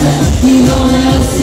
You don't